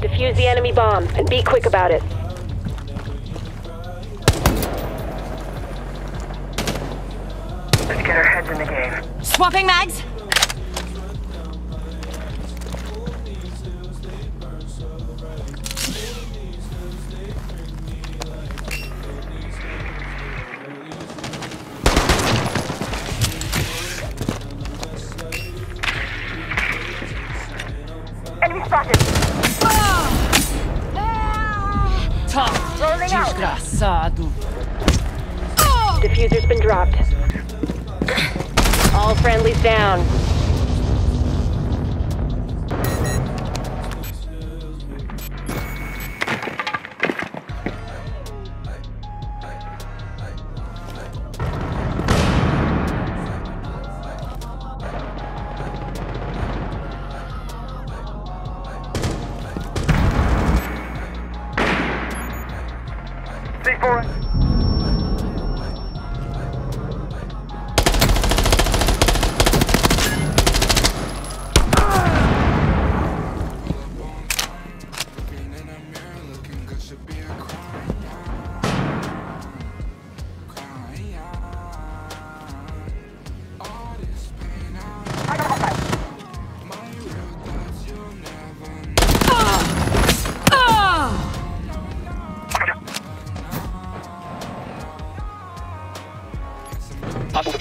Defuse the enemy bomb and be quick about it. Let's get our heads in the game. Swapping mags. Desgraçado. Defuser's been dropped. All friendlies down.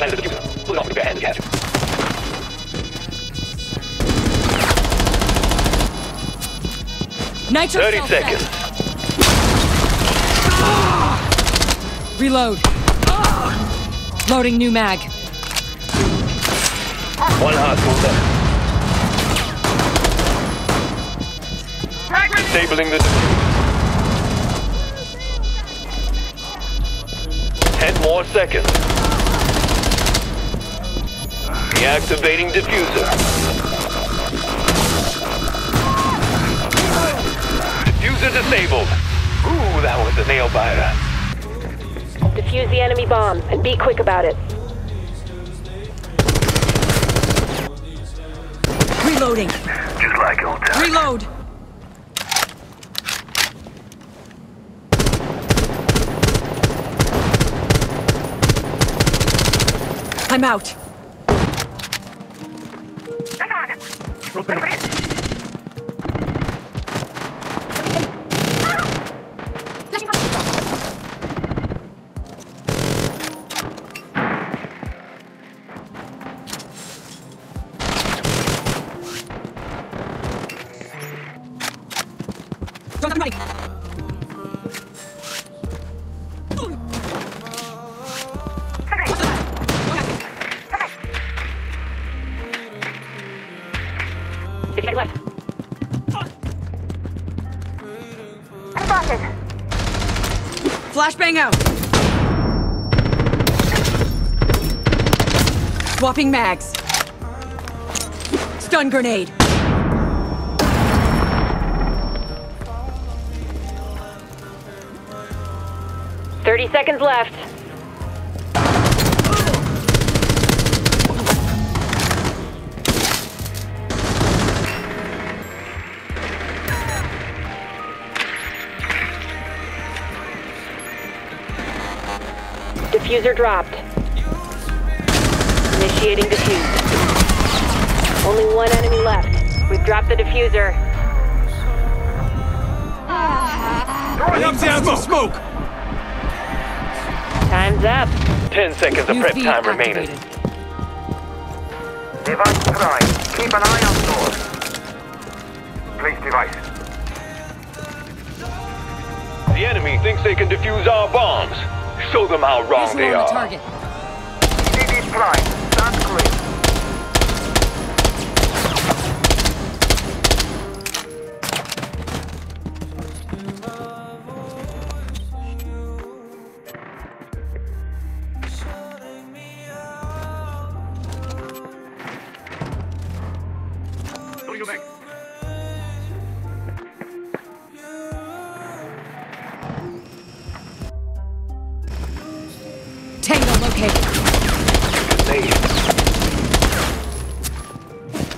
Hostile defender the defuser. Pull it off with your hands, catch. Nitro 30 cell set. seconds. Reload. Loading new mag. One hostile left. Disabling the. Ten more seconds. Deactivating defuser. Defuser disabled. Ooh, that was a nail biter. Defuse the enemy bomb and be quick about it. Reloading. Just like old times. Reload. I'm out. Drop them running. Flashbang out. Swapping mags. Stun grenade. Thirty seconds left. Defuser dropped. Initiating defuse. Only one enemy left. We've dropped the defuser. smoke! Time's up. Ten seconds of UV prep time remaining. Device prime. Keep an eye on door. Place device. The enemy thinks they can defuse our bombs. Show them how wrong Visual they are. the target. CD prime. Tango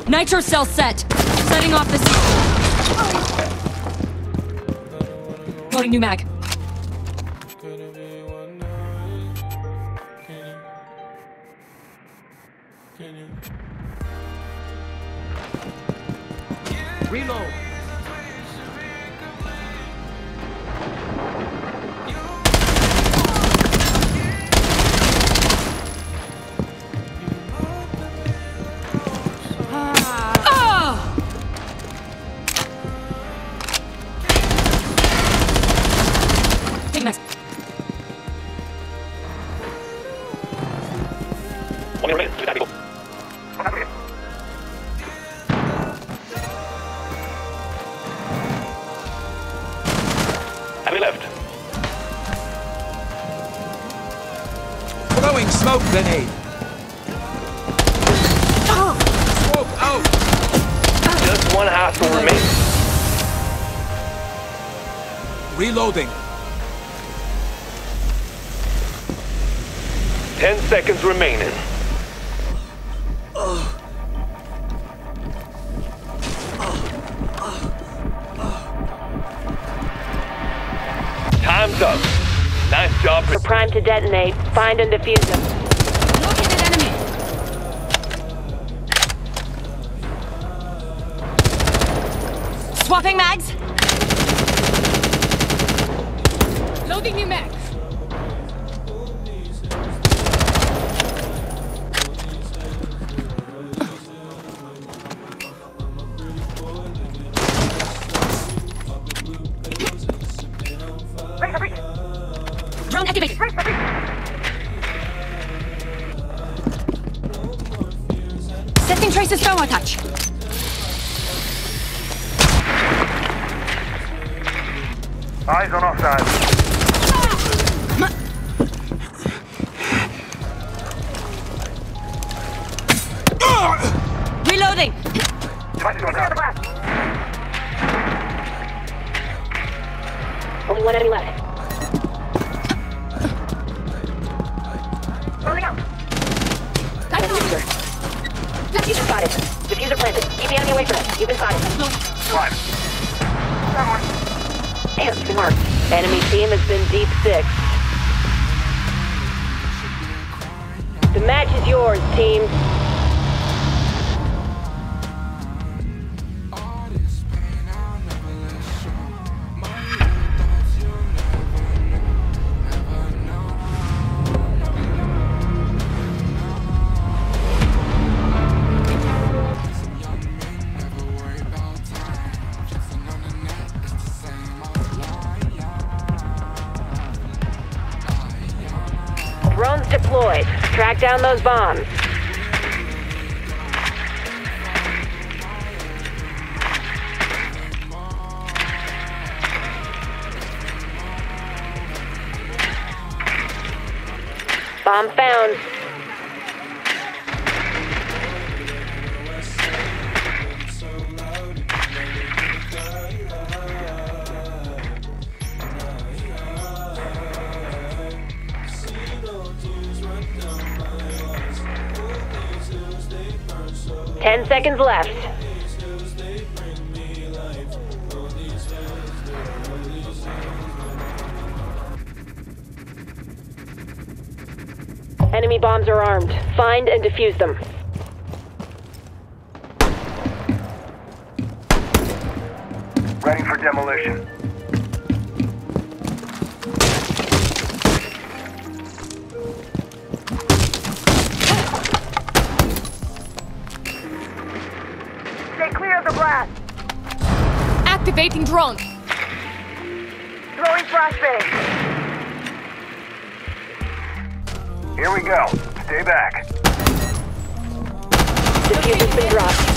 Nitro cell set. Setting off the system. Loading new mag. Reload. Take mags. One minute, two people. Enemy left. Throwing smoke grenade. Smoke out. Just one hostile remaining. Reloading. Ten seconds remaining. Time's up. Nice job. We're primed to detonate. Find and defuse them. Located enemy. Swapping mags. Loading new mag. Drone activated. Setting traces thermal touch. Eyes on offside. Reloading. Touch on that. Only one enemy left. Spotted. Defuser planted. Keep the enemy away from it. You've been spotted. Five. Damn, it's been. Enemy team has been deep six. The match is yours, team. Deployed. Track down those bombs. Bomb found. Ten seconds left. Enemy bombs are armed. Find and defuse them. Ready for demolition. Activating drone. Throwing flashbang. Here we go. Stay back. Defuser's been dropped.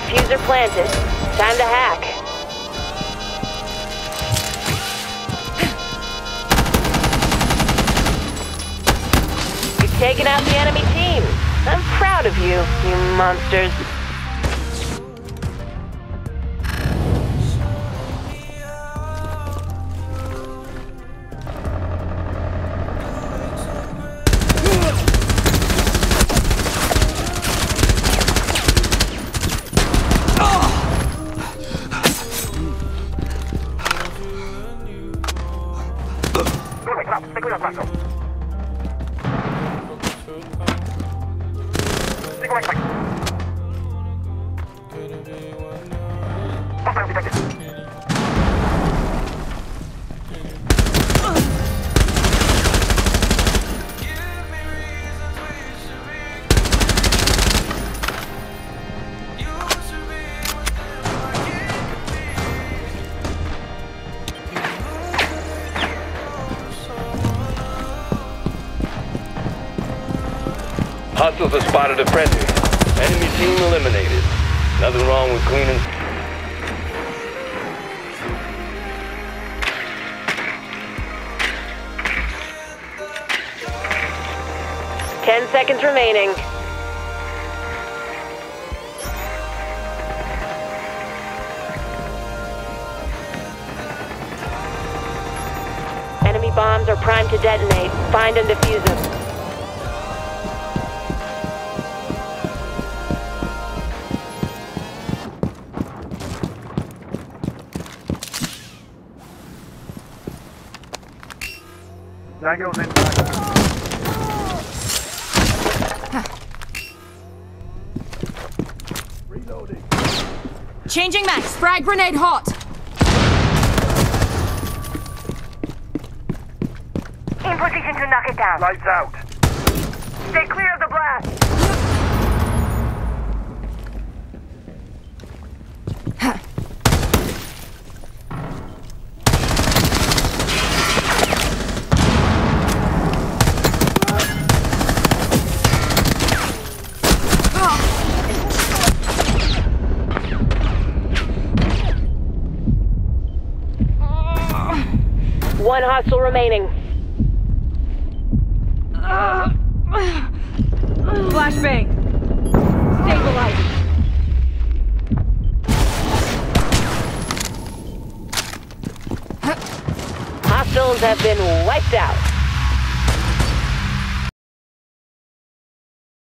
Defuser planted. Time to hack. You've taken out the enemy team. I'm proud of you, you monsters. Spotted a friendly. Enemy team eliminated. Nothing wrong with cleaning. Ten seconds remaining. Enemy bombs are primed to detonate. Find and defuse them. Daniel's in. Changing max! Frag grenade hot! In position to knock it down. Lights out. Stay clear One hostile remaining. Flashbang! Stabilize! Hostiles have been wiped out.